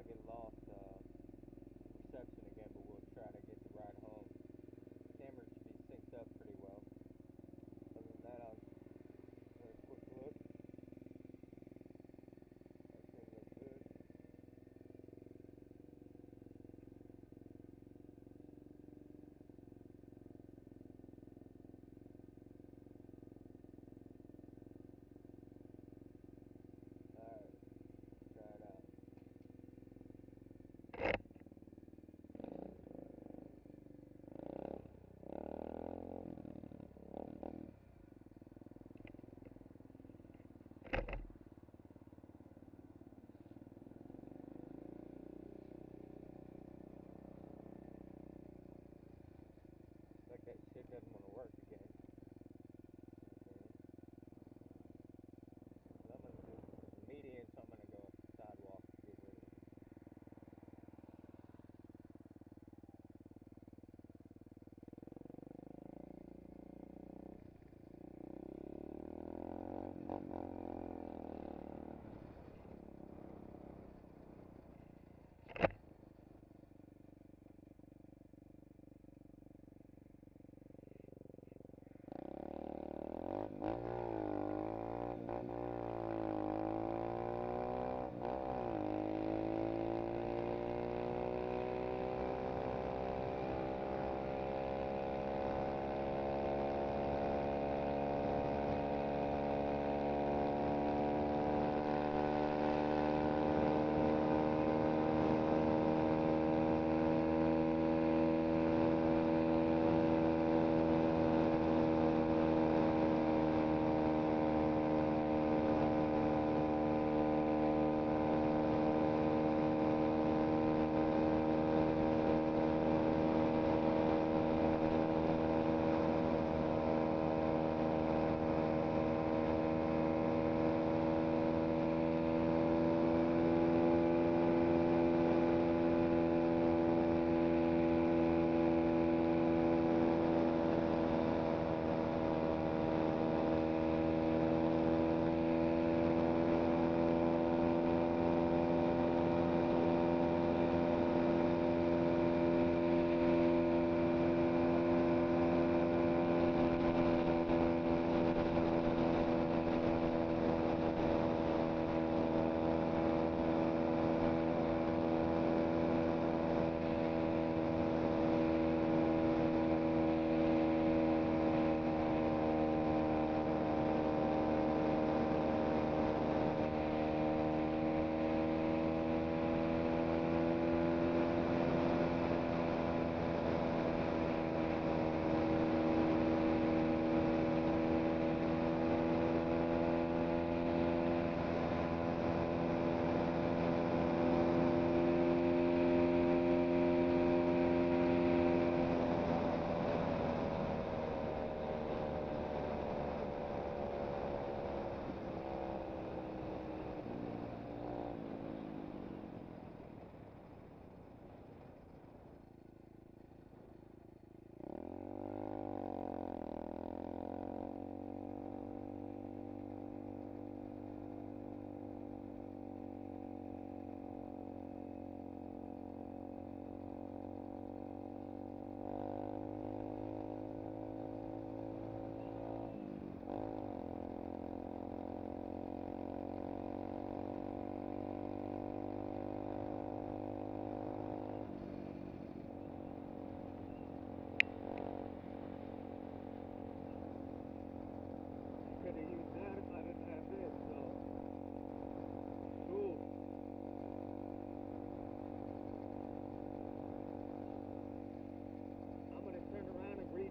stuck in law. shit doesn't want to work.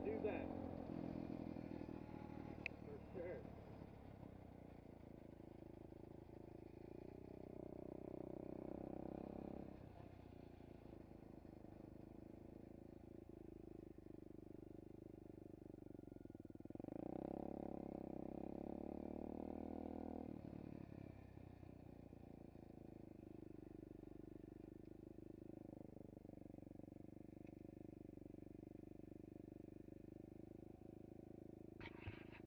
do that.